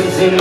Yeah.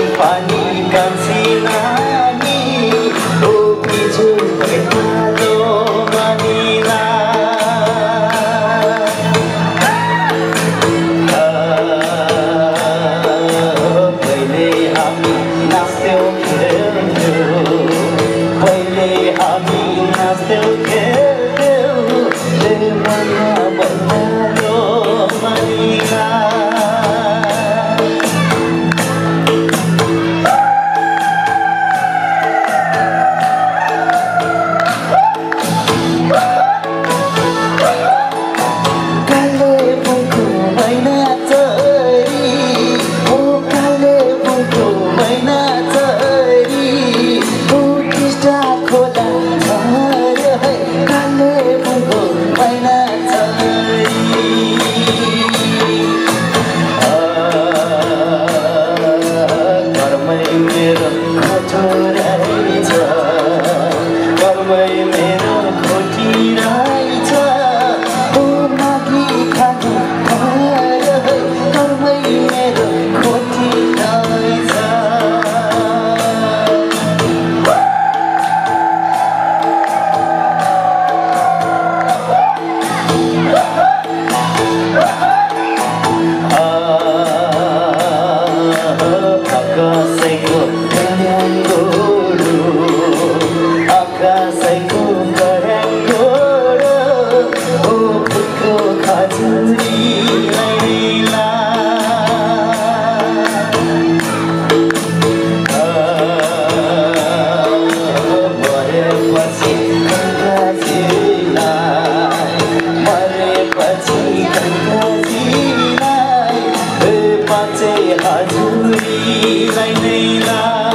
Sate Aduri Lainela